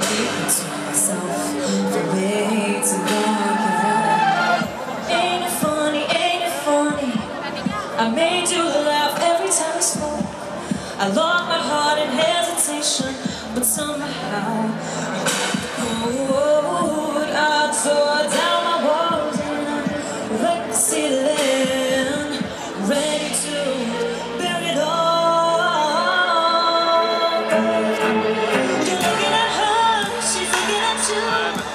keep it to myself. Ain't it funny, ain't it funny? I made you laugh every time I spoke. I locked my heart in hesitation, but somehow.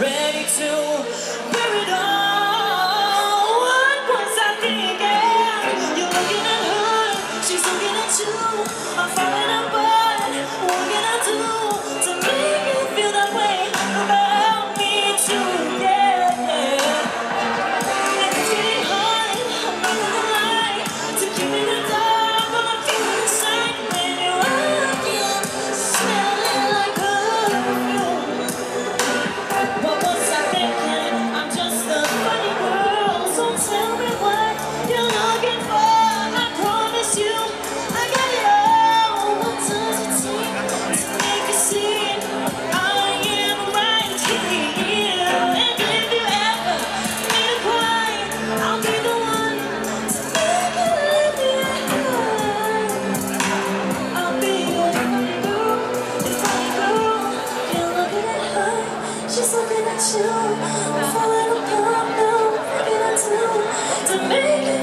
ready to just looking at you, I'm falling apart now, what can I do to make it?